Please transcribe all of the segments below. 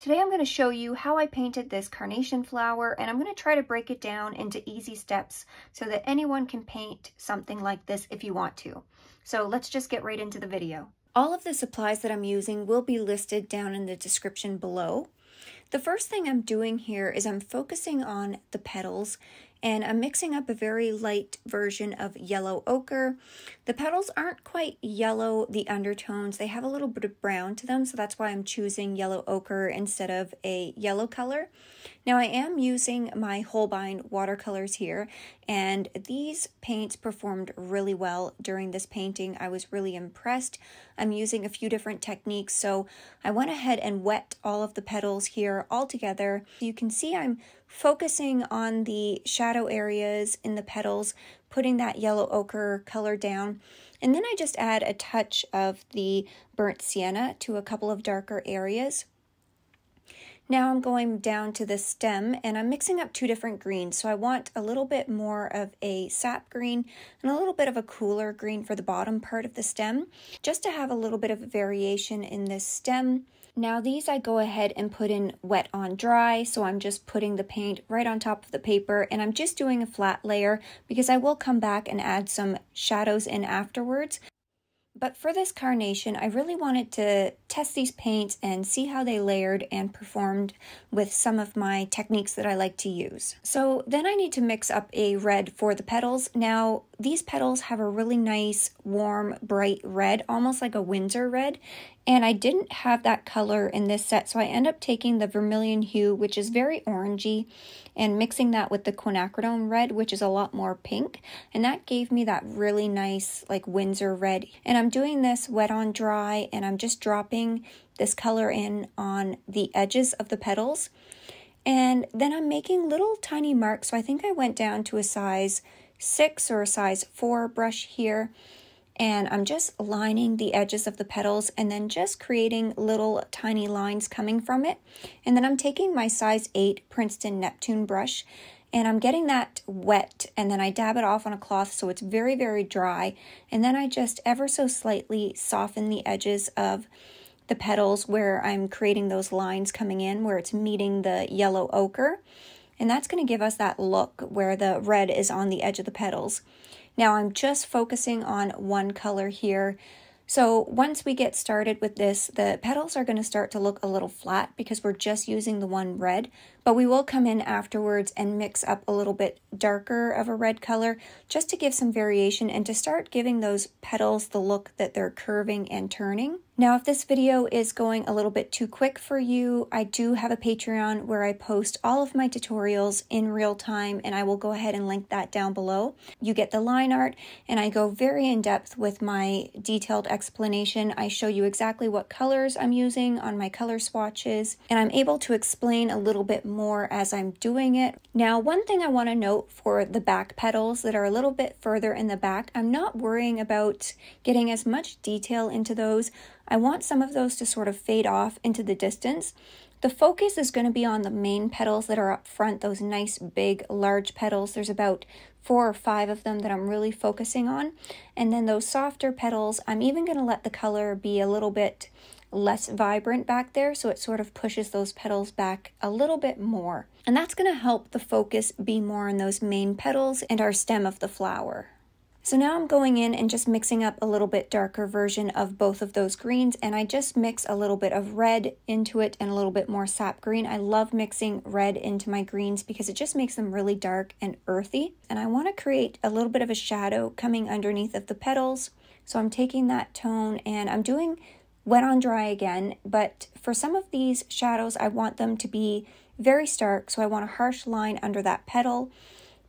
Today I'm going to show you how I painted this carnation flower and I'm going to try to break it down into easy steps so that anyone can paint something like this if you want to. So let's just get right into the video. All of the supplies that I'm using will be listed down in the description below. The first thing I'm doing here is I'm focusing on the petals and I'm mixing up a very light version of yellow ochre. The petals aren't quite yellow, the undertones, they have a little bit of brown to them, so that's why I'm choosing yellow ochre instead of a yellow color. Now I am using my Holbein watercolors here, and these paints performed really well during this painting. I was really impressed. I'm using a few different techniques, so I went ahead and wet all of the petals here all together. You can see I'm focusing on the shadow areas in the petals, putting that yellow ochre color down. And then I just add a touch of the burnt sienna to a couple of darker areas. Now I'm going down to the stem and I'm mixing up two different greens. So I want a little bit more of a sap green and a little bit of a cooler green for the bottom part of the stem, just to have a little bit of variation in this stem. Now these I go ahead and put in wet on dry, so I'm just putting the paint right on top of the paper and I'm just doing a flat layer because I will come back and add some shadows in afterwards. But for this carnation, I really wanted to test these paints and see how they layered and performed with some of my techniques that I like to use. So then I need to mix up a red for the petals. Now, these petals have a really nice, warm, bright red, almost like a Winsor red, and I didn't have that color in this set, so I end up taking the vermilion hue, which is very orangey, and mixing that with the quinacridone red, which is a lot more pink, and that gave me that really nice, like Winsor red. And I'm doing this wet on dry, and I'm just dropping this color in on the edges of the petals. And then I'm making little tiny marks, so I think I went down to a size 6 or a size 4 brush here and I'm just lining the edges of the petals and then just creating little tiny lines coming from it. And then I'm taking my size 8 Princeton Neptune brush and I'm getting that wet and then I dab it off on a cloth so it's very, very dry. And then I just ever so slightly soften the edges of the petals where I'm creating those lines coming in where it's meeting the yellow ochre. And that's going to give us that look where the red is on the edge of the petals. Now I'm just focusing on one color here. So once we get started with this, the petals are going to start to look a little flat because we're just using the one red, but we will come in afterwards and mix up a little bit darker of a red color just to give some variation and to start giving those petals the look that they're curving and turning. Now, if this video is going a little bit too quick for you, I do have a Patreon where I post all of my tutorials in real time, and I will go ahead and link that down below. You get the line art, and I go very in depth with my detailed explanation. I show you exactly what colors I'm using on my color swatches, and I'm able to explain a little bit more as I'm doing it. Now, one thing I want to note for the back petals that are a little bit further in the back, I'm not worrying about getting as much detail into those. I want some of those to sort of fade off into the distance. The focus is going to be on the main petals that are up front, those nice big large petals. There's about four or five of them that I'm really focusing on. And then those softer petals, I'm even going to let the color be a little bit less vibrant back there so it sort of pushes those petals back a little bit more. And that's going to help the focus be more on those main petals and our stem of the flower. So now I'm going in and just mixing up a little bit darker version of both of those greens and I just mix a little bit of red into it and a little bit more sap green. I love mixing red into my greens because it just makes them really dark and earthy. And I want to create a little bit of a shadow coming underneath of the petals. So I'm taking that tone and I'm doing wet on dry again, but for some of these shadows I want them to be very stark, so I want a harsh line under that petal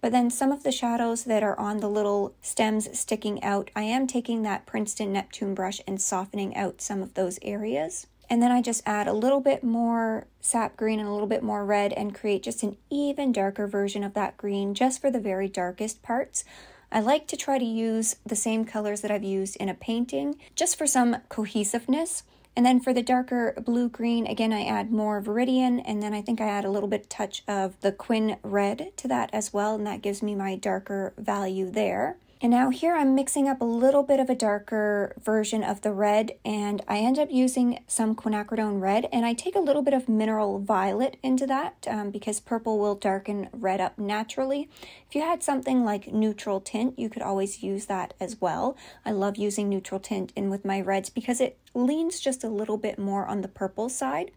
but then some of the shadows that are on the little stems sticking out, I am taking that Princeton Neptune brush and softening out some of those areas. And then I just add a little bit more sap green and a little bit more red and create just an even darker version of that green just for the very darkest parts. I like to try to use the same colors that I've used in a painting just for some cohesiveness. And then for the darker blue-green, again, I add more Viridian, and then I think I add a little bit touch of the Quin Red to that as well, and that gives me my darker value there. And now here I'm mixing up a little bit of a darker version of the red and I end up using some quinacridone red and I take a little bit of mineral violet into that um, because purple will darken red up naturally. If you had something like neutral tint, you could always use that as well. I love using neutral tint in with my reds because it leans just a little bit more on the purple side.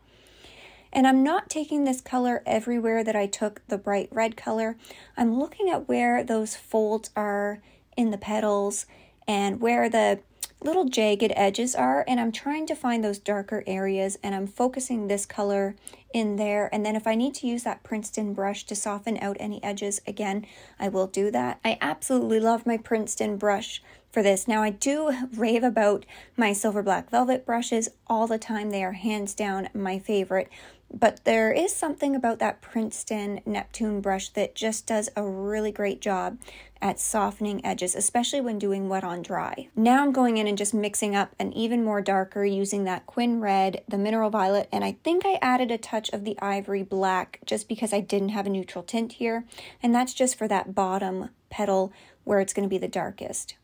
And I'm not taking this color everywhere that I took the bright red color. I'm looking at where those folds are in the petals and where the little jagged edges are and I'm trying to find those darker areas and I'm focusing this color in there and then if I need to use that Princeton brush to soften out any edges again I will do that. I absolutely love my Princeton brush for this. Now I do rave about my silver black velvet brushes all the time. They are hands down my favorite but there is something about that Princeton Neptune brush that just does a really great job at softening edges, especially when doing wet on dry. Now I'm going in and just mixing up an even more darker using that Quin Red, the Mineral Violet, and I think I added a touch of the Ivory Black just because I didn't have a neutral tint here, and that's just for that bottom petal where it's going to be the darkest.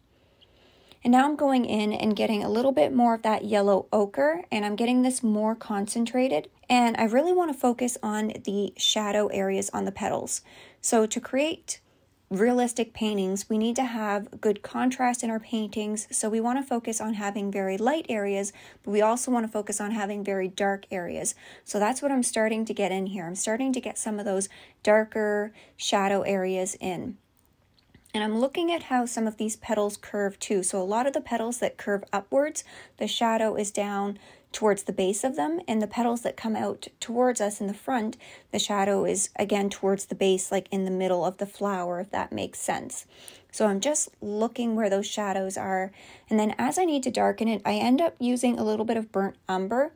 And now I'm going in and getting a little bit more of that yellow ochre and I'm getting this more concentrated. And I really want to focus on the shadow areas on the petals. So to create realistic paintings, we need to have good contrast in our paintings. So we want to focus on having very light areas, but we also want to focus on having very dark areas. So that's what I'm starting to get in here. I'm starting to get some of those darker shadow areas in. And I'm looking at how some of these petals curve too. So a lot of the petals that curve upwards, the shadow is down towards the base of them. And the petals that come out towards us in the front, the shadow is again towards the base, like in the middle of the flower, if that makes sense. So I'm just looking where those shadows are. And then as I need to darken it, I end up using a little bit of burnt umber,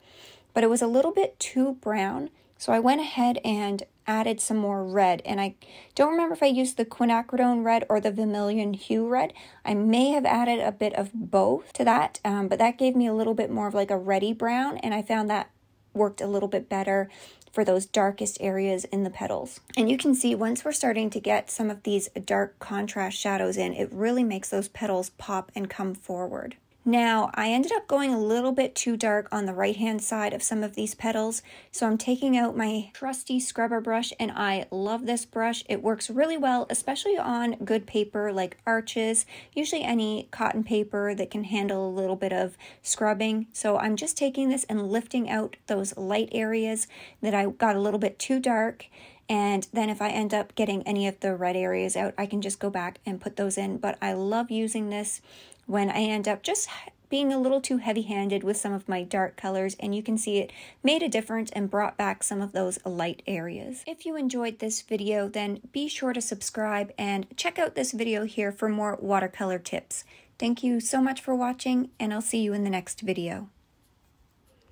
but it was a little bit too brown. So I went ahead and added some more red. And I don't remember if I used the quinacridone red or the vermilion hue red. I may have added a bit of both to that, um, but that gave me a little bit more of like a reddy brown. And I found that worked a little bit better for those darkest areas in the petals. And you can see once we're starting to get some of these dark contrast shadows in, it really makes those petals pop and come forward. Now, I ended up going a little bit too dark on the right-hand side of some of these petals, so I'm taking out my trusty scrubber brush, and I love this brush. It works really well, especially on good paper like Arches, usually any cotton paper that can handle a little bit of scrubbing. So I'm just taking this and lifting out those light areas that I got a little bit too dark, and then if I end up getting any of the red areas out, I can just go back and put those in. But I love using this when I end up just being a little too heavy-handed with some of my dark colors and you can see it made a difference and brought back some of those light areas. If you enjoyed this video then be sure to subscribe and check out this video here for more watercolor tips. Thank you so much for watching and I'll see you in the next video.